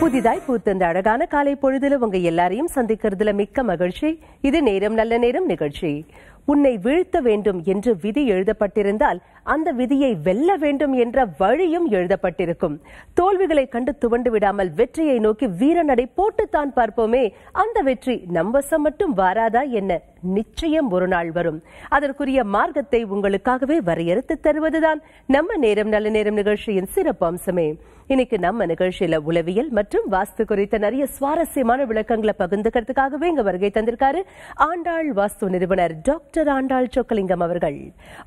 புதிதாய் பூத்தந்த அழகான காலை பொழுதுல உங்க எல்லாரையும் சந்திக்கிறதுல மிக்க மகிழ்ச்சி. இது நேரம் நல்ல நேரம் நிகழ்ச்சி. உன்னை வீழ்த்த வேண்டும் என்று விதி எழுதப்பட்டிருந்தால் அந்த விதியை வெல்ல வேண்டும் என்ற வழியும் எழுதப்பட்டிருக்கும். தோல்விகளை கண்டு துவண்டு விடாமல் வெற்றியை நோக்கி வீரநடை போட்டுத்தான் பார்ப்போமே. அந்த வெற்றி நம்பசம் மட்டும் வாராதா என்ன? நிச்சயம் ஒரு நாள் வரும். அதற்குரிய மார்க்கத்தை உங்களுக்காகவே வரையறுத்து தருவதுதான் நம்ம நேரம் நல்ல நேரம் நிகழ்ச்சியின் சிறப்பு அம்சமே. இன்னைக்கு நம்ம நிகழ்ச்சியில உளவியல் மற்றும் வாஸ்து குறித்த நிறைய சுவாரஸ்யமான விளக்கங்களை பகிர்ந்துக்கிறதுக்காகவே இங்க வருகை தந்திருக்காரு ஆண்டாள் வாஸ்து நிறுவனர் டாக்டர் ஆண்டாள் சொக்கலிங்கம் அவர்கள்.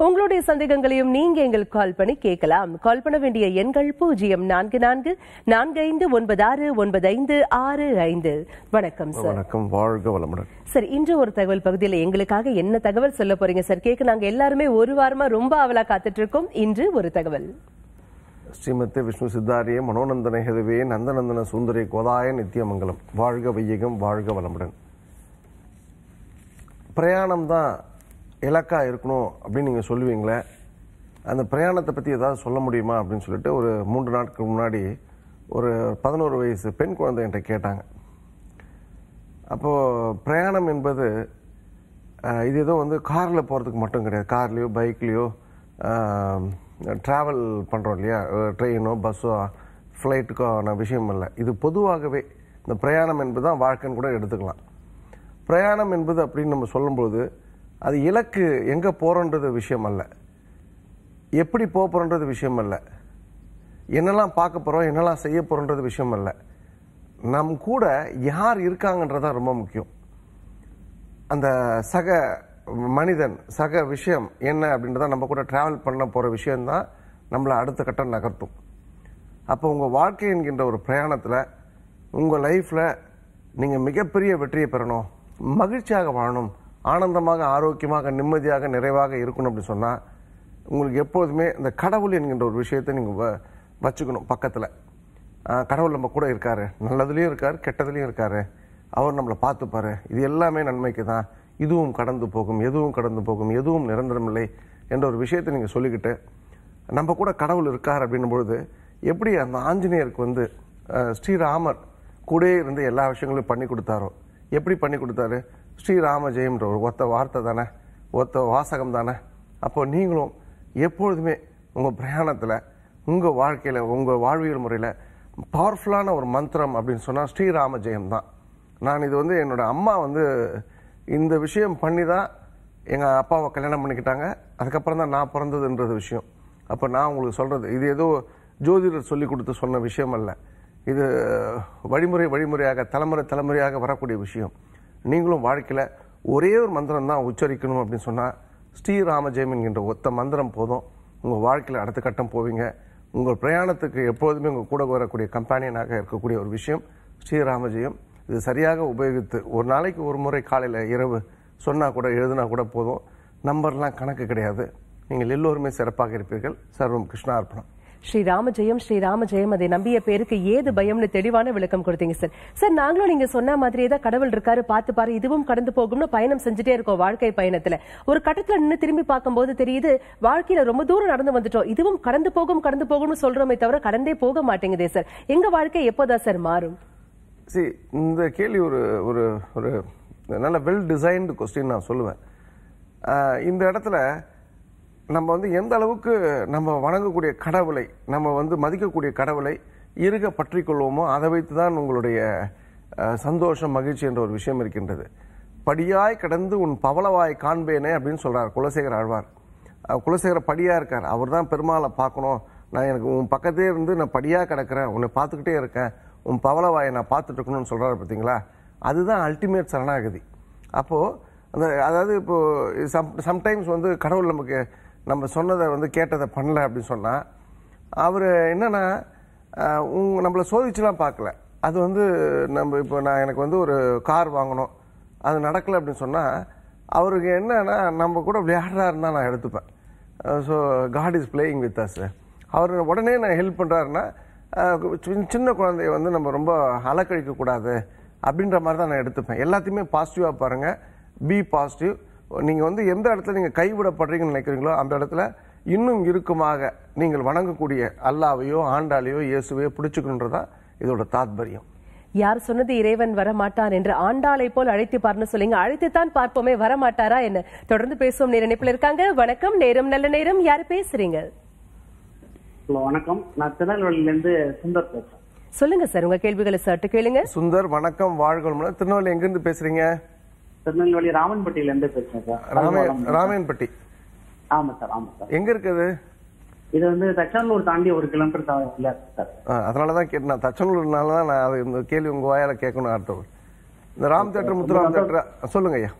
உங்களுடைய சந்தேகங்களையும் நீங்க எங்களுக்கு கால் பண்ணி கேட்கலாம். கால் பண்ண வேண்டிய எண்கள் பூஜ்ஜியம் நான்கு நான்கு நான்கு ஐந்து ஒன்பது ஆறு ஒன்பது ஐந்து ஆறு ஐந்து. வணக்கம் சார் வணக்கம். வாழ்க வளமுடன். சார் இன்று ஒரு தகவல் பகுதியில எங்களுக்காக என்ன தகவல் சொல்ல போறீங்க சார் கேட்க நாங்க எல்லாருமே ஒரு வாரமா ரொம்ப அவலா காத்துட்டு இருக்கோம் இன்று ஒரு தகவல். ஸ்ரீமத்தே விஷ்ணு சித்தாரிய மனோநந்தன ஹெதுவே நந்தநந்தன சுந்தரி கோதாய நித்தியமங்கலம் வாழ்க வையகம் வாழ்க வளமுடன். பிரயாணம் தான் இலக்கா இருக்கணும் அப்படின்னு நீங்கள் சொல்லுவீங்களே அந்த பிரயாணத்தை பற்றி ஏதாவது சொல்ல முடியுமா அப்படின்னு சொல்லிட்டு ஒரு மூன்று நாட்களுக்கு முன்னாடி ஒரு பதினோரு வயசு பெண் குழந்தை என்கிட்ட கேட்டாங்க. அப்போது பிரயாணம் என்பது இது ஏதோ வந்து காரில் போகிறதுக்கு மட்டும் கிடையாது. கார்லேயோ பைக்லேயோ ட்ராவல் பண்ணுறோம் இல்லையா? ட்ரெயினோ பஸ்ஸோ ஃப்ளைட்டுக்கான விஷயம் இல்லை. இது பொதுவாகவே இந்த பிரயாணம் என்பது தான் வாழ்க்கைன்னு கூட எடுத்துக்கலாம். பிரயாணம் என்பது அப்படின்னு நம்ம சொல்லும்போது அது இலக்கு எங்கே போகிறோன்றது விஷயம் அல்ல. எப்படி போக போகிறோன்றது விஷயம் அல்ல என்னெல்லாம் பார்க்க போகிறோம் என்னெல்லாம் செய்ய போகிறோன்றது விஷயம் அல்ல நம் கூட யார் இருக்காங்கன்றது தான் ரொம்ப முக்கியம். அந்த சக மனிதன் சக விஷயம் என்ன அப்படின்றத நம்ம கூட ட்ராவல் பண்ண போகிற விஷயந்தான் நம்மளை அடுத்த கட்டம் நகர்த்தும். அப்போ உங்கள் வாழ்க்கை என்கின்ற ஒரு பிரயாணத்தில் உங்கள் லைஃப்பில் நீங்கள் மிகப்பெரிய வெற்றியை பெறணும் மகிழ்ச்சியாக வாழணும் ஆனந்தமாக ஆரோக்கியமாக நிம்மதியாக நிறைவாக இருக்கணும் அப்படின்னு சொன்னால் உங்களுக்கு எப்போதுமே இந்த கடவுள் என்கின்ற ஒரு விஷயத்தை நீங்கள் வச்சுக்கணும் பக்கத்தில். கடவுள் நம்ம கூட இருக்கார். நல்லதுலேயும் இருக்கார் கெட்டதுலேயும் இருக்கார். அவர் நம்மளை பார்த்துப்பாரு. இது எல்லாமே நன்மைக்கு தான். இதுவும் கடந்து போகும் எதுவும் கடந்து போகும் எதுவும் நிரந்தரமில்லை என்ற ஒரு விஷயத்தை நீங்கள் சொல்லிக்கிட்டு நம்ம கூட கடவுள் இருக்கார் அப்படின்னும் பொழுது எப்படி அந்த ஆஞ்சநேயருக்கு வந்து ஸ்ரீராமர் கூடயே இருந்து எல்லா விஷயங்களையும் பண்ணி கொடுத்தாரோ? எப்படி பண்ணி கொடுத்தாரு? ஸ்ரீராம ஜெயம்ன்ற ஒரு ஒத்த வார்த்தை தானே ஒத்த வாசகம் தானே. அப்போ நீங்களும் எப்பொழுதுமே உங்கள் பிரயாணத்தில் உங்கள் வாழ்க்கையில் உங்கள் வாழ்வியல் முறையில் பவர்ஃபுல்லான ஒரு மந்திரம் அப்படின்னு சொன்னால் ஸ்ரீராம ஜெயம் தான். நான் இது வந்து என்னோட அம்மா வந்து இந்த விஷயம் பண்ணி தான் எங்கள் அப்பாவை கல்யாணம் பண்ணிக்கிட்டாங்க. அதுக்கப்புறம் தான் நான் பிறந்ததுன்றது விஷயம். அப்போ நான் உங்களுக்கு சொல்கிறது இது ஏதோ ஜோதிடர் சொல்லி கொடுத்து சொன்ன விஷயம் அல்ல. இது வழிமுறை வழிமுறையாக தலைமுறை தலைமுறையாக வரக்கூடிய விஷயம். நீங்களும் வாழ்க்கையில் ஒரே ஒரு மந்திரம் தான் உச்சரிக்கணும் அப்படின்னு சொன்னால் ஸ்ரீராமஜெயம் என்கின்ற ஒத்த மந்திரம் போதும். உங்கள் வாழ்க்கையில் அடுத்த கட்டம் போவீங்க. உங்கள் பிரயாணத்துக்கு எப்போதுமே உங்கள் கூட வரக்கூடிய கம்பானியனாக இருக்கக்கூடிய ஒரு விஷயம் ஸ்ரீராமஜெயம். இது சரியாக உபயோகித்து ஒரு நாளைக்கு ஒரு முறை காலையில் இரவு சொன்னால் கூட எழுதுனா கூட போதும். நம்பர்லாம் கணக்கு கிடையாது. நீங்கள் எல்லோருமே சிறப்பாக இருப்பீர்கள். சர்வம் கிருஷ்ணா அர்ப்பணம் ஸ்ரீராம ஜெயம் ஸ்ரீராம ஜெயம் அதை நம்பிய பேருக்கு ஏது பயம்னு தெளிவான விளக்கம் கொடுத்தீங்க சார். சார் நாங்களும் நீங்க சொன்ன மாதிரியே தான் கடவுள் இருக்காரு பார்த்து பாரு இதுவும் கடந்து போகும்னு பயணம் செஞ்சுட்டே இருக்கோம் வாழ்க்கை பயணத்துல. ஒரு கட்டத்துல நின்று திரும்பி பார்க்கும்போது தெரியுது வாழ்க்கையில ரொம்ப தூரம் நடந்து வந்துட்டோம். இதுவும் கடந்து போகும் கடந்து போகும்னு சொல்றோமே தவிர கடந்தே போக மாட்டேங்குதே சார். எங்க வாழ்க்கை எப்போதான் சார் மாறும்? சரி இந்த கேள்வி ஒரு ஒரு ஒரு நல்ல வெல் டிசைன்டு கொஸ்டின் நான் சொல்லுவேன். இந்த இடத்துல நம்ம வந்து எந்த அளவுக்கு நம்ம வணங்கக்கூடிய கடவுளை நம்ம வந்து மதிக்கக்கூடிய கடவுளை இருக பற்றி கொள்வோமோ அதை வைத்து தான் உங்களுடைய சந்தோஷம் மகிழ்ச்சி என்ற ஒரு விஷயம் இருக்கின்றது. படியாய் கடந்து உன் பவளவாய் காண்பேனே அப்படின்னு சொல்கிறார் குலசேகர் ஆழ்வார். குலசேகர படியாக இருக்கார். அவர் தான் பெருமாளை பார்க்கணும். நான் எனக்கு உன் பக்கத்தே இருந்து நான் படியாக கிடக்கிறேன். உன்னை பார்த்துக்கிட்டே இருக்கேன். உன் பவளவாயை நான் பார்த்துட்டு இருக்கணும்னு பார்த்தீங்களா அதுதான் அல்டிமேட் சரணாகதி. அப்போது அந்த அதாவது இப்போது சம் சம்டைம்ஸ் வந்து கடவுள் நமக்கு நம்ம சொன்னதை வந்து கேட்டதை பண்ணல அப்படின்னு சொன்னால் அவர் என்னென்னா உங் உங்க நம்மளை சோதிச்சுலாம் பார்க்கல. அது வந்து நம்ம இப்போ நான் எனக்கு வந்து ஒரு கார் வாங்கணும். அது நடக்கலை அப்படின்னு சொன்னால் அவருக்கு என்னன்னா நம்ம கூட விளையாடுறாருன்னா நான் எடுத்துப்பேன். So God is playing with us அவர் உடனே நான் ஹெல்ப் பண்ணுறாருன்னா சின்ன குழந்தைய வந்து நம்ம ரொம்ப அலக்கழிக்கக்கூடாது அப்படின்ற மாதிரி தான் நான் எடுத்துப்பேன். எல்லாத்தையுமே பாசிட்டிவாக பாருங்கள் பி பாசிட்டிவ் நீங்கள் வந்து எந்த இடத்துல நீங்கள் கைவிடப்படுறீங்கன்னு நினைக்கிறீங்களோ அந்த இடத்துல இன்னும் இறுக்கமாக நீங்கள் வணங்கக்கூடிய அல்லாவையோ ஆண்டாளையோ இயேசுவையோ பிடிச்சுக்கணுன்றதான் இதோட தாத்பரியம். யார் சொன்னது இறைவன் வரமாட்டான் என்று ஆண்டாளை போல் அழைத்து பார்ன்னு சொல்லிங்க. அழைத்துத்தான் பார்ப்போமே வரமாட்டாரா என்ன? தொடர்ந்து பேசுவோம். நேர இணைப்புல இருக்காங்க. வணக்கம். நேரம் நல்ல நேரம். யாரு பேசுறீங்க? வணக்கம். நான் திருநெல்வேலியில இருந்து சுந்தர் பேசுறேன். சொல்லுங்க சார். உங்க கேள்விகளை சட்டு கேளுங்க. சுந்தர் வணக்கம். வாழ்கள் திருநெல்வேலி எங்கிருந்து பேசுறீங்க? திருநெல்வேலி ராமன்பட்டியில இருந்து பேசுறேன் சார். ராமே ராமேன்பட்டி. ஆமா சார் ஆமா சார். எங்க இருக்குது இது வந்து தச்சானூர் தாண்டி ஒரு கிலோமீட்டர் தாவல சார். அதனாலதான் கேட்டு நான் தச்சனூர்னால தான் நான் இந்த கேள்வி உங்க வாயால கேட்கணும் அடுத்தவர் இந்த ராம் தேட்டர் முத்துராம் தேட்டர்? சொல்லுங்க ஐயா.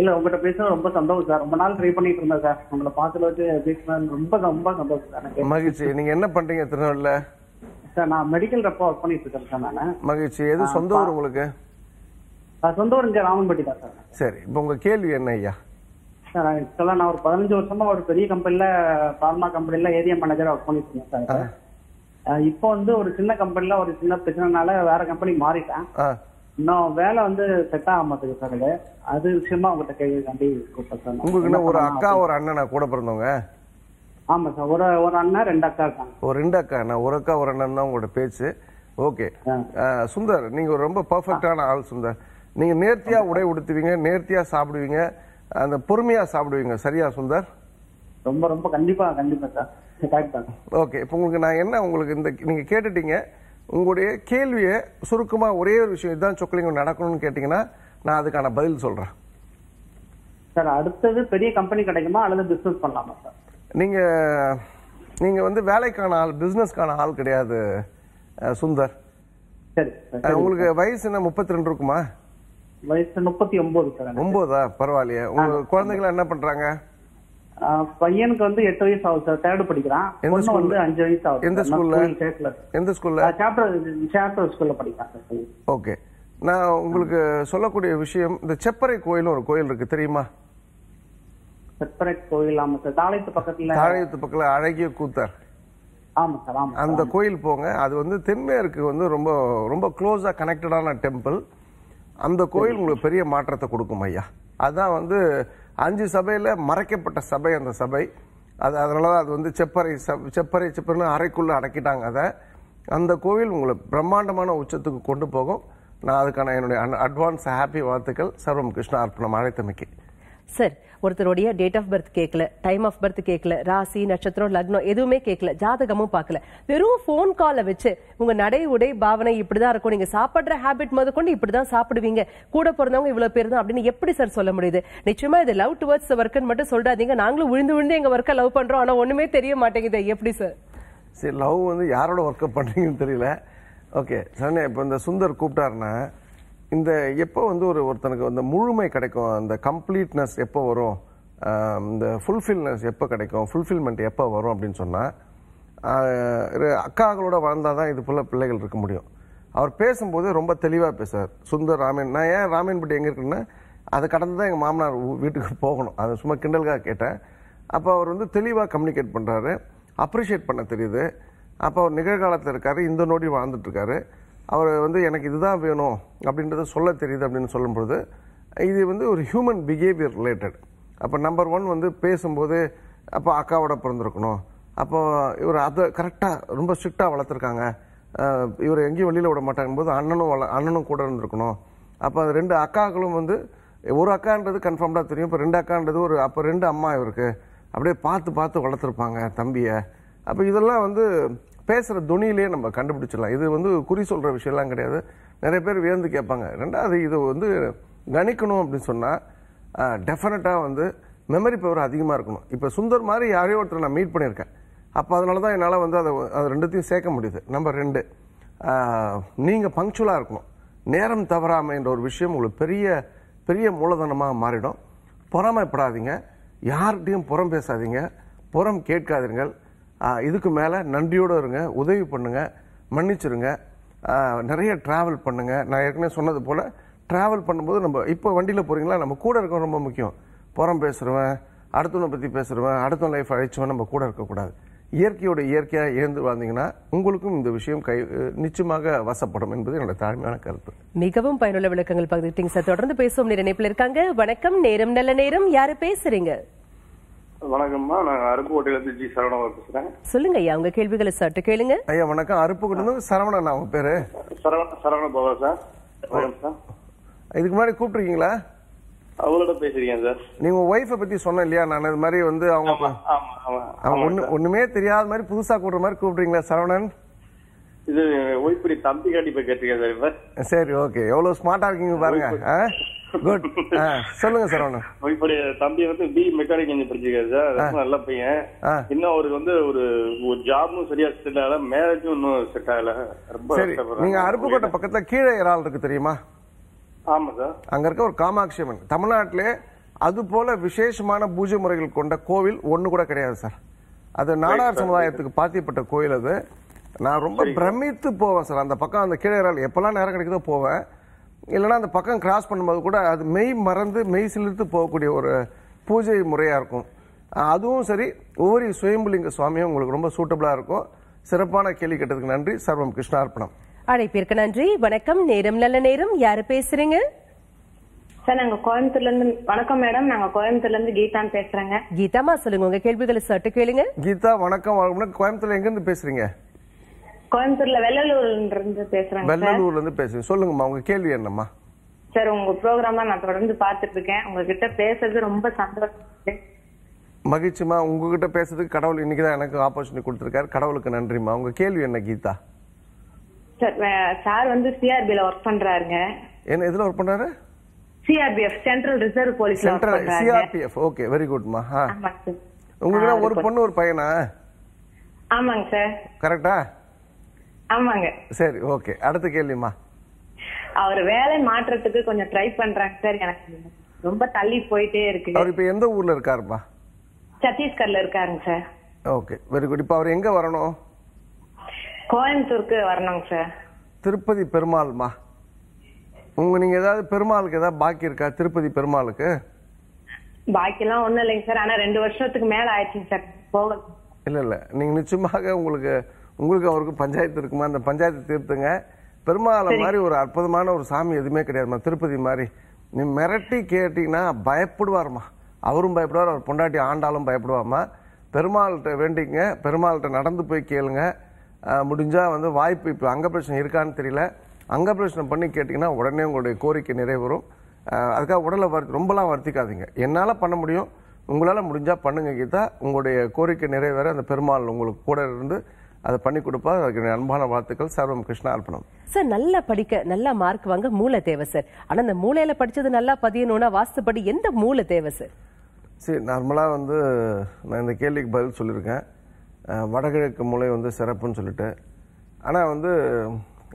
இல்ல உங்ககிட்ட பேச ரொம்ப சந்தோஷம் சார். ரொம்ப நாள் ட்ரை பண்ணிட்டு இருந்தேன் சார். உங்களை பார்த்துல வச்சு பேசினது ரொம்ப ரொம்ப சந்தோஷம் சார் மகிழ்ச்சி. நீங்க என்ன பண்றீங்க திருநெல்வேலியில? சார் நான் மெடிக்கல் ரெப்பா ஒர்க் பண்ணிட்டு இருக்கேன் சார் நானு. மகிழ்ச்சி. எது சொந்த ஊர் உங்களுக்கு? சொந்த ஊர் இங்க ராமன்பட்டி தான் சார். சரி இப்போ உங்க கேள்வி என்ன ஐயா? சார் ஆக்சுவலா நான் ஒரு பதினஞ்சு வருஷமா ஒரு பெரிய கம்பெனில பார்மா கம்பெனில ஏரியா மேனேஜரா ஒர்க் பண்ணிட்டு இருந்தேன் சார். இப்போ வந்து ஒரு சின்ன கம்பெனில ஒரு சின்ன பிரச்சனைனால வேற கம்பெனி மாறிட்டேன். இன்னும் வேலை வந்து செட் ஆக மாட்டேங்குது சார் அது. அது விஷயமா உங்ககிட்ட கேள்வி காண்டி கூப்பிட்டேன். உங்களுக்கு ஒரு அக்கா ஒரு அண்ணன் கூட பிறந்தவங்க? ஆமா சார் ஒரு ஒரு அண்ணன் ரெண்டு அக்கா இருக்காங்க. ஒரு ரெண்டு அக்கா நான் ஒரு அக்கா ஒரு அண்ணன் தான் உங்களோட பேச்சு. ஓகே. சுந்தர் நீங்க ரொம்ப பர்ஃபெக்டான ஆள் சுந்தர். நீங்க நேர்த்தியா உடை உடுத்துவீங்க நேர்த்தியா சாப்பிடுவீங்க அந்த பொறுமையா சாப்பிடுவீங்க. சரியா சுந்தர்? ரொம்ப ரொம்ப கண்டிப்பா கண்டிப்பா சார். ஓகே இப்போ உங்களுக்கு நான் என்ன உங்களுக்கு இந்த நீங்க கேட்டுட்டீங்க உங்களுடைய கேள்வியை சுருக்கமா ஒரே ஒரு விஷயம் இதுதான் சொக்கலிங்கம் நடக்கணும்னு கேட்டீங்கன்னா நான் அதுக்கான பதில் சொல்றேன். சார் அடுத்தது பெரிய கம்பெனி கிடைக்குமா அல்லது பிசினஸ் பண்ணலாமா சார்? நீங்க நீங்க வந்து வேலைக்கான ஆள் பிசினஸ்க்கான ஆள் கிடையாது சுந்தர். சரி உங்களுக்கு வயசு என்ன முப்பத்தி ரெண்டு இருக்குமா? வயசு முப்பத்தி ஒன்பது சார். ஒன்பதா? பரவாயில்லையே. உங்க குழந்தைகள் என்ன பண்றாங்க? பையனுக்கு வந்து எட்டு வயசு ஆகுது சார். தேர்டு படிக்கிறான். பொண்ணு? வந்து அஞ்சு வயசு ஆகுது எந்த ஸ்கூல்ல? ஸ்கூல் சேர்க்கல எந்த ஸ்கூல்ல சாப்டர் சாப்டர் ஸ்கூல்ல படிக்கிறான் சார். ஓகே. நான் உங்களுக்கு சொல்லக்கூடிய விஷயம் இந்த செப்பறை கோயிலும் ஒரு கோயில் இருக்கு தெரியுமா? செப்பரேட் கோயில் ஆமா சார். தாளையத்து பக்கத்துல தாழையத்து பக்கத்துல அழகிய கூத்தர். ஆமா சார் ஆமா அந்த கோயில் போங்க. அது வந்து தென்மேற்கு வந்து ரொம்ப ரொம்ப க்ளோஸா கனெக்டடான டெம்பிள் அந்த கோயில் உங்களுக்கு பெரிய மாற்றத்தை கொடுக்கும் ஐயா. அதான் வந்து அஞ்சு சபையில் மறைக்கப்பட்ட சபை அந்த சபை. அது அதனால தான் அது வந்து செப்பறை சப்- செப்பறை செப்பறைன்னு அறைக்குள்ளே அடக்கிட்டாங்க அதை. அந்த கோவில் உங்களை பிரம்மாண்டமான உச்சத்துக்கு கொண்டு போகும். நான் அதுக்கான என்னுடைய அட்வான்ஸ் ஹாப்பி வாழ்த்துக்கள். சர்வம் கிருஷ்ணா அர்ப்பணம் அழைத்தமைக்கு. சார் ஒருத்தருடைய டேட் ஆஃப் பர்த் கேட்கல டைம் ஆஃப் பர்த் கேட்கல ராசி நட்சத்திரம் லக்னம் எதுவுமே கேட்கல ஜாதகமும் பார்க்கல. வெறும் ஃபோன் காலை வச்சு உங்க நடை உடை பாவனை இப்படிதான் இருக்கும். நீங்க சாப்பிடுற ஹாபிட் முத கொண்டு இப்படிதான் சாப்பிடுவீங்க. கூட பிறந்தவங்க இவ்வளவு பேர் தான் அப்படின்னு எப்படி சார் சொல்ல முடியுது? நிச்சயமா இது லவ் டுவர்ட்ஸ் ஒர்க்குன்னு மட்டும் சொல்றாதீங்க. நாங்களும் விழுந்து விழுந்து எங்க ஒர்க்கை லவ் பண்றோம். ஆனா ஒண்ணுமே தெரிய மாட்டேங்குது. எப்படி சார்? சரி லவ் வந்து யாரோட ஒர்க்கை பண்றீங்கன்னு தெரியல. ஓகே சரண்யா இப்போ இந்த சுந்தர் கூப்பிட்டாருன்னா இந்த எப்போ வந்து ஒரு ஒருத்தனுக்கு அந்த முழுமை கிடைக்கும் அந்த கம்ப்ளீட்னஸ் எப்போ வரும் இந்த ஃபுல்ஃபில்னஸ் எப்போ கிடைக்கும் ஃபுல்ஃபில்மெண்ட் எப்போ வரும் அப்படின்னு சொன்னால் அக்காக்களோட வளர்ந்தால் தான் இது போல் பிள்ளைகள் இருக்க முடியும். அவர் பேசும்போது ரொம்ப தெளிவாக பேசுவார். சுந்தர் ராமன் நான் ஏன் ராமன்பட்டி எங்கே இருக்குன்னா அதை கடந்து தான் எங்கள் மாமனார் வீட்டுக்கு போகணும். அது சும்மா கிண்டலுக்காக கேட்டேன். அப்போ அவர் வந்து தெளிவாக கம்யூனிகேட் பண்ணுறாரு அப்ரிஷியேட் பண்ண தெரியுது. அப்போ அவர் நிகழ்காலத்தில் இருக்காரு. இந்த நோடி வாழ்ந்துட்டுருக்காரு அவர் வந்து எனக்கு இதுதான் வேணும் அப்படின்றத சொல்ல தெரியுது அப்படின்னு சொல்லும்பொழுது இது வந்து ஒரு ஹியூமன் பிஹேவியர் ரிலேட்டட் அப்போ நம்பர் ஒன் வந்து பேசும்போது அப்போ அக்காவோட பிறந்திருக்கணும். அப்போ இவர் அதை கரெக்டாக ரொம்ப ஸ்ட்ரிக்டாக வளர்த்துருக்காங்க. இவர் எங்கேயும் வெளியில் விட மாட்டாங்க போது அண்ணனும் வள அண்ணனும் கூட இருந்திருக்கணும். அப்போ அது ரெண்டு அக்காக்களும் வந்து ஒரு அக்கான்றது கன்ஃபார்ம்டாக தெரியும். இப்போ ரெண்டு அக்கான்றது ஒரு அப்போ ரெண்டு அம்மா இவருக்கு. அப்படியே பார்த்து பார்த்து வளர்த்துருப்பாங்க தம்பியை. அப்போ இதெல்லாம் வந்து பேசுகிற துணியிலே நம்ம கண்டுபிடிச்சிடலாம். இது வந்து குறி சொல்கிற விஷயம்லாம் கிடையாது. நிறைய பேர் வியந்து கேட்பாங்க. ரெண்டாவது இது வந்து கணிக்கணும் அப்படின்னு சொன்னால் டெஃபினட்டாக வந்து மெமரி பவர் அதிகமாக இருக்கணும். இப்போ சுந்தர் மாதிரி யாரையோ ஒருத்தர் நான் மீட் பண்ணியிருக்கேன். அப்போ அதனால தான் என்னால் வந்து அதை அது ரெண்டுத்தையும் சேர்க்க முடியுது. நம்பர் ரெண்டு நீங்கள் பங்க்சுவலாக இருக்கணும். நேரம் தவறாமை என்ற ஒரு விஷயம் உங்களுக்கு பெரிய பெரிய மூலதனமாக மாறிடும். பொறாமைப்படாதீங்க. யார்கிட்டையும் புறம் பேசாதீங்க. புறம் கேட்காதீர்கள். இதுக்கு மேலே நன்றியோடு இருங்க உதவி பண்ணுங்க மன்னிச்சிருங்க. நிறைய ட்ராவல் பண்ணுங்க. நான் ஏற்கனவே சொன்னது போல் ட்ராவல் பண்ணும்போது நம்ம இப்போ வண்டியில் போகிறீங்களா நம்ம கூட இருக்க ரொம்ப முக்கியம். புறம் பேசுகிறவன் அடுத்தவனை பற்றி பேசுகிறவன் அடுத்தவன் லைஃப் அழைச்சவன் நம்ம கூட இருக்கக்கூடாது. இயற்கையோட இயற்கையாக ஏந்து வாழ்ந்தீங்கன்னா உங்களுக்கும் இந்த விஷயம் கை நிச்சயமாக வசப்படும் என்பது என்னோட தாழ்மையான கருத்து. மிகவும் பயனுள்ள விளக்கங்கள் பகிர்ந்துட்டீங்க சார். தொடர்ந்து பேசுவோம். நேர இணைப்புல இருக்காங்க. வணக்கம். நேரம் நல்ல நேரம். யாரு பேசுறீங்க? வணக்கம்மா. நான் அருப்புக்கோட்டையில இருந்து ஜி சரவணன் பேசுறேன். சொல்லுங்க ஐயா உங்க கேள்விகளை சற்று கேளுங்க. ஐயா வணக்கம். அருப்புக்கிட்டு சரவணன் அவங்க பேரு? சரவண சரவண பவா சார். வணக்கம் சார். இதுக்கு முன்னாடி கூப்பிட்டுருக்கீங்களா? அவங்களோட பேசுறீங்க சார். நீங்க ஒய்ஃபை பத்தி சொன்னேன் இல்லையா? நான் இது மாதிரி வந்து அவங்க ஆமா ஆமா அவங்க ஒண்ணு ஒண்ணுமே தெரியாத மாதிரி புதுசா கூடுற மாதிரி கூப்பிடுறீங்களா சரவணன்? இது ஒய்புரி தம்பி காட்டி போய் கேட்டிருக்கேன் சார் இப்ப. சரி ஓகே எவ்வளவு ஸ்மார்ட்டா இருக்கீங்க பாருங்க குட் சொல்லுங்க சரவணன் ஒய்புடைய தம்பி வந்து பி மெக்கானிக் இன்ஜின் படிச்சிருக்காரு சார். ரொம்ப நல்ல பையன். இன்னும் அவருக்கு வந்து ஒரு ஒரு ஜாபும் சரியா செட் ஆகல மேரேஜும் இன்னும் செட் ஆகல. ரொம்ப. நீங்க அருப்புக்கோட்டை பக்கத்துல கீழே இறால் இருக்கு தெரியுமா? ஆமா சார். அங்க இருக்க ஒரு காமாட்சி அம்மன் தமிழ்நாட்டிலே அது போல விசேஷமான பூஜை முறைகள் கொண்ட கோவில் ஒண்ணு கூட கிடையாது சார். அது நாடார் சமுதாயத்துக்கு பாத்தியப்பட்ட கோயில் அது. நான் ரொம்ப பிரமித்து போவேன் சார். அந்த பக்கம் அந்த கீழே இறால் எப்பெல்லாம் நேரம் கிடைக்குதோ போவேன். இல்லைன்னா அந்த பக்கம் கிராஸ் பண்ணும்போது கூட அது மெய் மறந்து மெய் சிலிர்த்து போகக்கூடிய ஒரு பூஜை முறையா இருக்கும். அதுவும் சரி ஒவ்வொரு சுயம்புலிங்க சுவாமியும் உங்களுக்கு ரொம்ப சூட்டபிளா இருக்கும். சிறப்பான கேள்வி கேட்டதுக்கு நன்றி. சர்வம் கிருஷ்ணார்ப்பணம். அழைப்பிற்கு நன்றி. வணக்கம். நேரம் நல்ல நேரம். யாரு பேசுறீங்க? சார் நாங்க கோயம்புத்தூர்ல இருந்து வணக்கம் மேடம். நாங்க கோயம்புத்தூர்ல இருந்து கீதான் பேசுறேங்க. கீதாமா சொல்லுங்க. உங்க கேள்விகளை சற்று கேளுங்க. கீதா வணக்கம். வணக்கம் கோயம்புத்தூர்ல எங்க இருந்து பேசுறீங்க? கோயம்புத்தூர்ல வெள்ளலூர்ல இருந்து சார். வெள்ளலூர்ல இருந்து பேசுறீங்க. சொல்லுங்கம்மா உங்க கேள்வி என்னம்மா? சார் உங்க ப்ரோக்ராம நான் தொடர்ந்து பாத்துட்டு இருக்கேன் உங்ககிட்ட பேசுறது ரொம்ப சந்தோஷம். மகிழ்ச்சிமா உங்ககிட்ட பேசுறதுக்கு கடவுள் இன்னைக்கு தான் எனக்கு ஆப்பர்ச்சுனிட்டி கொடுத்துருக்காரு. கடவுளுக்கு நன்றிம்மா. உங்க கேள்வி என்ன கீதா? சார் சார் வந்து சிஆர்பில ஒர்க் பண்றாருங்க. என்ன எதுல ஒர்க் பண்றாரு? CRPF central reserve work central CRPF okay very குட்மா உங்களுக்கு ஒரு பொண்ணு ஒரு பையனா? ஆமாங்க சார். கரெக்டா ஆமாங்க. சரி ஓகே. அடுத்த கேள்விமா அவர் வேலை மாற்றத்துக்கு கொஞ்சம் ட்ரை பண்றாங்க சார். எனக்கு ரொம்ப தள்ளி போயிட்டே இருக்கு அவர் இப்ப எந்த ஊர்ல இருக்காருப்பா? சத்தீஸ்கர்ல இருக்காருங்க சார். Okay very good. இப்ப அவர் எங்க வரணும்? கோயம்புத்தூருக்கு வரணுங்க சார். திருப்பதி பெருமாள்மா. உங்க நீங்க ஏதாவது பெருமாளுக்கு ஏதாவது பாக்கி இருக்கா? திருப்பதி பெருமாளுக்கு? பாக்கியெல்லாம் ஒண்ணும் இல்லைங்க சார். ஆனா ரெண்டு வருஷத்துக்கு மேல ஆயிடுச்சுங்க சார். போக இல்ல இல்ல. நீங்க நிச்சயமாக உங்களுக்கு உங்களுக்கு அவருக்கு பஞ்சாயத்து இருக்குமா? அந்த பஞ்சாயத்து தீர்த்துங்க. பெருமாளை மாதிரி ஒரு அற்புதமான ஒரு சாமி எதுவுமே கிடையாதுமா திருப்பதி மாதிரி. நீ மிரட்டி கேட்டீங்கன்னா பயப்படுவாருமா? அவரும் பயப்படுவார் அவர் பொண்டாட்டி ஆண்டாலும் பயப்படுவாமா பெருமாள்கிட்ட வேண்டிங்க பெருமாள்கிட்ட நடந்து போய் கேளுங்க. அஹ், முடிஞ்சா வந்து வாய்ப்பு இப்போ அங்க பிரச்சனை இருக்கான்னு தெரியல. அங்க பிரச்சனை பண்ணி கேட்டீங்கன்னா உடனே உங்களுடைய கோரிக்கை நிறைவேறும். அதுக்காக உடலை வருத்தி ரொம்பலாம் வருத்திக்காதீங்க. என்னால பண்ண முடியும். உங்களால முடிஞ்சா பண்ணுங்க கீதா. உங்களுடைய கோரிக்கை நிறைவேற அந்த பெருமாள் உங்களுக்கு கூட இருந்து அதை பண்ணி கொடுப்பார் அதுக்கு என்னுடைய அன்பான வாழ்த்துக்கள். சர்வம் கிருஷ்ண அர்ப்பணம். சார் நல்லா படிக்க நல்லா மார்க் வாங்க மூளை தேவை சார். ஆனா அந்த மூளையில படிச்சது நல்லா பதியணும்னா வாஸ்துப்படி எந்த மூளை தேவை சார்? சரி நார்மலாக வந்து நான் இந்த கேள்விக்கு பதில் சொல்லியிருக்கேன். வடகிழக்கு மூலை வந்து சிறப்புன்னு சொல்லிட்டு. ஆனால் வந்து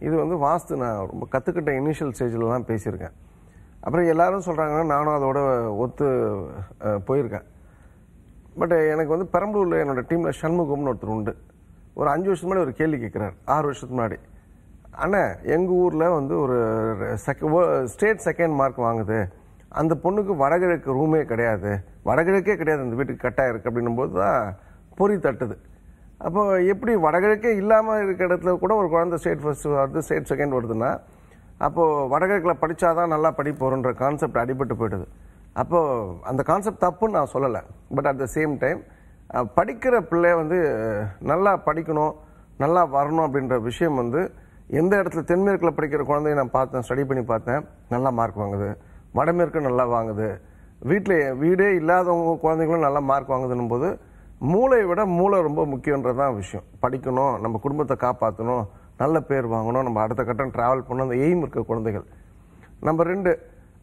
இது வந்து வாஸ்து நான் ரொம்ப கற்றுக்கிட்ட இனிஷியல் ஸ்டேஜில் தான் பேசியிருக்கேன். அப்புறம் எல்லாரும் சொல்கிறாங்கன்னா நானும் அதோட ஒத்து போயிருக்கேன். பட் எனக்கு வந்து பெரம்பலூரில் என்னோட டீமில் சண்முகம்னு ஒருத்தர் உண்டு. ஒரு அஞ்சு வருஷத்துக்கு முன்னாடி ஒரு கேள்வி கேட்குறாரு. ஆறு வருஷத்துக்கு முன்னாடி. அண்ணா எங்கள் ஊரில் வந்து ஒரு ஸ்டேட் செகண்ட் மார்க் வாங்குது. அந்த பொண்ணுக்கு வடகிழக்கு ரூமே கிடையாது. வடகிழக்கே கிடையாது. அந்த வீட்டுக்கு கட்டாக இருக்குது அப்படின்னும் போது தான் பொறி தட்டுது. அப்போ எப்படி வடகிழக்கே இல்லாமல் இருக்க இடத்துல கூட ஒரு குழந்தை ஸ்டேட் ஃபஸ்ட்டு வருது ஸ்டேட் செகண்ட் வருதுன்னா அப்போது வடகிழக்கில் படித்தாதான் நல்லா படிப்போருன்ற கான்செப்ட் அடிபட்டு போயிடுது. அப்போது அந்த கான்செப்ட் தப்புன்னு நான் சொல்லலை. But at the same time படிக்கிற பிள்ளை வந்து நல்லா படிக்கணும் நல்லா வரணும் அப்படின்ற விஷயம் வந்து எந்த இடத்துல தென்மேற்கில் படிக்கிற குழந்தைய நான் பார்த்தேன் ஸ்டடி பண்ணி பார்த்தேன் நல்லா மார்க் வாங்குது. வடமேற்கு நல்லா வாங்குது. வீட்டில் வீடே இல்லாதவங்க குழந்தைங்களும் நல்லா மார்க் வாங்குதுன்னும் போது மூளையை விட மூளை ரொம்ப முக்கியன்றது தான் விஷயம். படிக்கணும் நம்ம குடும்பத்தை காப்பாற்றணும் நல்ல பேர் வாங்கணும் நம்ம அடுத்த கட்டம் ட்ராவல் பண்ணணும் அந்த எய்ம் இருக்க குழந்தைகள். நம்பர் ரெண்டு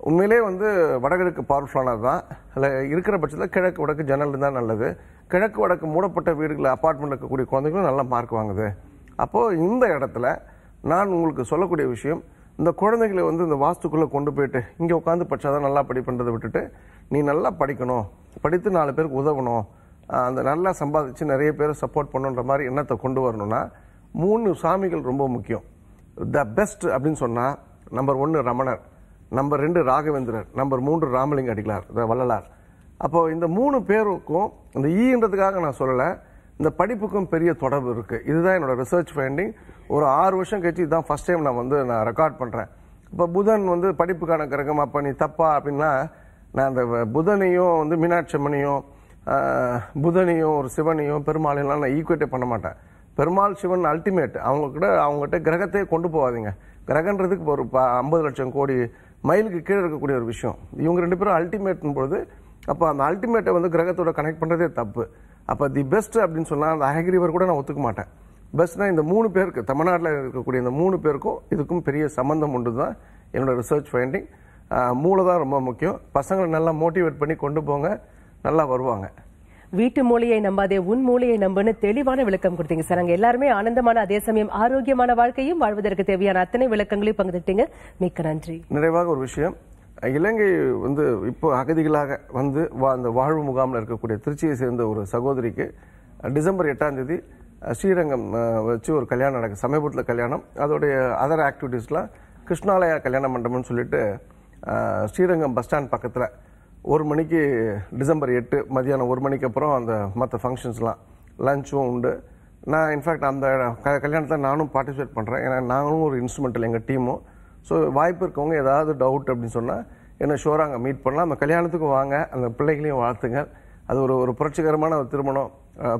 உண்மையிலே வந்து வடகிழக்கு பவர்ஃபுல்லானது தான் அதில் இருக்கிற பட்சத்தில் கிழக்கு வடக்கு ஜன்னல் தான் நல்லது. கிழக்கு வடக்கு மூடப்பட்ட வீடுகளில் அப்பார்ட்மெண்ட் இருக்கக்கூடிய குழந்தைகளும் நல்லா மார்க் வாங்குது. அப்போது இந்த இடத்துல நான் உங்களுக்கு சொல்லக்கூடிய விஷயம் இந்த குழந்தைகளை வந்து இந்த வாஸ்துக்குள்ளே கொண்டு போயிட்டு இங்கே உட்காந்து படிச்சாதான் நல்லா படிப்புன்றதை விட்டுட்டு நீ நல்லா படிக்கணும் படித்து நாலு பேருக்கு உதவணும் அந்த நல்லா சம்பாதிச்சு நிறைய பேரை சப்போர்ட் பண்ணுன்ற மாதிரி எண்ணத்தை கொண்டு வரணும்னா மூணு சாமிகள் ரொம்ப முக்கியம். த பெஸ்ட் அப்படின்னு சொன்னால் நம்பர் ஒன்று ரமணர் நம்பர் ரெண்டு ராகவேந்திரர் நம்பர் மூன்று ராமலிங்க அடிகளார் த வள்ளலார். அப்போ இந்த மூணு பேருக்கும் இந்த ஈன்றதுக்காக நான் சொல்லலை இந்த படிப்புக்கும் பெரிய தொடர்பு இருக்குது இதுதான் என்னோட ரிசர்ச் ஃபைண்டிங் ஒரு ஆறு வருஷம் கழிச்சு இதுதான் ஃபர்ஸ்ட் டைம் நான் வந்து நான் ரெக்கார்ட் பண்ணுறேன் இப்போ புதன் வந்து படிப்புக்கான கிரகம் அப்போ நீ தப்பா அப்படின்னா நான் அந்த புதனையும் வந்து மீனாட்சி அம்மனையும் புதனையும் ஒரு சிவனையும் பெருமாளையும் நான் ஈக்குவேட்டே பண்ண மாட்டேன். பெருமாள் சிவன் அல்டிமேட் அவங்க கூட அவங்ககிட்ட கிரகத்தையே கொண்டு போகாதீங்க. கிரகன்றதுக்கு ஒரு ப- ஐம்பது லட்சம் கோடி மைலுக்கு கீழே இருக்கக்கூடிய ஒரு விஷயம். இவங்க ரெண்டு பேரும் அல்டிமேட்னும் பொழுது அப்போ அந்த அல்டிமேட்டை வந்து கிரகத்தோட கனெக்ட் பண்ணுறதே தப்பு. அப்போ தி பெஸ்ட் அப்படின்னு சொன்னால் அந்த ஹயகிரிவர் கூட நான் ஒத்துக்க மாட்டேன். பெஸ்ட்னா இந்த மூணு பேருக்கு தமிழ்நாட்டில் இருக்கக்கூடிய இந்த மூணு பேருக்கும் இதுக்கும் பெரிய சம்பந்தம் உண்டு தான் என்னோட ரிசர்ச் ஃபைண்டிங் மூளை தான் ரொம்ப முக்கியம். பசங்களை நல்லா மோட்டிவேட் பண்ணி கொண்டு போங்க. நல்லா வருவாங்க. வீட்டு மூளையை நம்பாதே உன் மூளையை நம்புன்னு தெளிவான விளக்கம் கொடுத்தீங்க சார். அங்க எல்லாருமே ஆனந்தமான அதே சமயம் ஆரோக்கியமான வாழ்க்கையும் வாழ்வதற்கு தேவையான அத்தனை விளக்கங்களையும் பங்குத்தீங்க மிக்க நன்றி. நிறைவாக ஒரு விஷயம். இலங்கை வந்து இப்போ அகதிகளாக வந்து வா அந்த வாழ்வு முகாமில் இருக்கக்கூடிய திருச்சியை சேர்ந்த ஒரு சகோதரிக்கு டிசம்பர் எட்டாம் தேதி ஸ்ரீரங்கம் வச்சு ஒரு கல்யாணம் நடக்குது சமயபுரத்தில் கல்யாணம். அதோடைய அதர் ஆக்டிவிட்டீஸ்லாம் கிருஷ்ணாலயா கல்யாண மண்டபம்னு சொல்லிட்டு ஸ்ரீரங்கம் பஸ் ஸ்டாண்ட் பக்கத்தில் ஒரு மணிக்கு டிசம்பர் எட்டு மதியானம் ஒரு மணிக்கு அப்புறம் அந்த மற்ற ஃபங்க்ஷன்ஸ்லாம் லஞ்சும் உண்டு. நான் இன்ஃபேக்ட் அந்த க- கல்யாணத்தில் நானும் பார்ட்டிசிபேட் பண்ணுறேன் ஏன்னா நானும் ஒரு இன்ஸ்ட்ருமெண்டல் எங்கள் டீமும் ஸோ வாய்ப்பு இருக்கவங்க ஏதாவது டவுட் அப்படின்னு சொன்னால் என்ன ஷோராக அங்கே மீட் பண்ணலாம். அந்த கல்யாணத்துக்கு வாங்க அந்த பிள்ளைகளையும் வாழ்த்துங்க. அது ஒரு ஒரு புரட்சிகரமான ஒரு திருமணம்.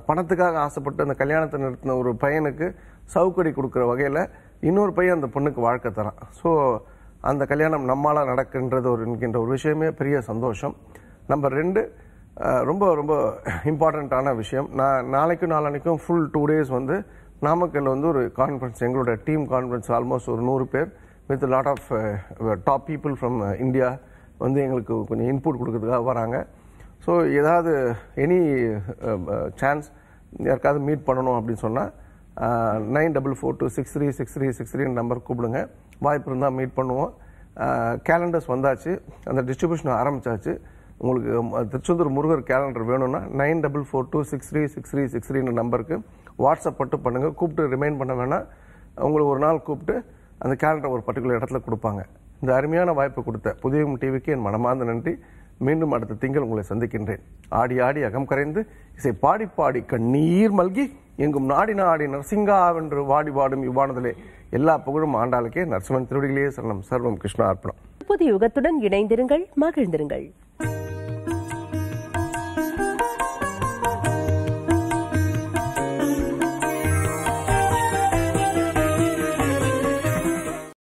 பணத்துக்காக ஆசைப்பட்டு அந்த கல்யாணத்தை நிறுத்தின ஒரு பையனுக்கு சவுக்கடி கொடுக்குற வகையில் இன்னொரு பையன் அந்த பொண்ணுக்கு வாழ்க்கை தரான். ஸோ அந்த கல்யாணம் நம்மளால் நடக்கின்றது ஒரு என்கின்ற ஒரு விஷயமே பெரிய சந்தோஷம். நம்பர் ரெண்டு ரொம்ப ரொம்ப இம்பார்ட்டண்ட்டான விஷயம். நான் நாளைக்கும் நாளானைக்கும் ஃபுல் டூ டேஸ் வந்து நாமக்கல்லில் வந்து ஒரு கான்ஃபரன்ஸ் எங்களோட டீம் கான்ஃபரன்ஸ் ஆல்மோஸ்ட் ஒரு நூறு பேர். With lot of top people from India வந்து எங்களுக்கு கொஞ்சம் இன்புட் கொடுக்கறதுக்காக வராங்க. ஸோ ஏதாவது எனி சான்ஸ் uh, uh, யாருக்காவது மீட் பண்ணணும் அப்படின்னு சொன்னால் nine double four two six three six three six three number கூப்பிடுங்க. வாய்ப்பு இருந்தால் மீட் பண்ணுவோம். Uh, கேலண்டர்ஸ் வந்தாச்சு. அந்த டிஸ்ட்ரிபியூஷன் ஆரம்பித்தாச்சு உங்களுக்கு திருச்செந்தூர் முருகர் கேலண்டர் வேணும்னா nine double four two six three six three six three நம்பருக்கு வாட்ஸ்அப் மட்டும் பண்ணுங்கள் கூப்பிட்டு ரிமைண்ட் பண்ண வேணாம். உங்களுக்கு ஒரு நாள் கூப்பிட்டு அந்த கேலண்டர் ஒரு பர்டிகுலர் இடத்துல கொடுப்பாங்க. இந்த அருமையான வாய்ப்பு கொடுத்த புதிய டிவிக்கு என் மனமார்ந்த நன்றி. மீண்டும் அடுத்த திங்கள் உங்களை சந்திக்கின்றேன். ஆடி ஆடி அகம் கரைந்து இசை பாடி பாடி கண்ணீர் மல்கி எங்கும் நாடி நாடி நரசிங்காவென்று வாடி வாடும் இவ்வானதிலே எல்லா புகழும் ஆண்டாளுக்கே நரசிம்மன் திருவடிகளே சரணம். சர்வம் கிருஷ்ணா அர்ப்பணம் புது யுகத்துடன் இணைந்திருங்கள் மகிழ்ந்திருங்கள்.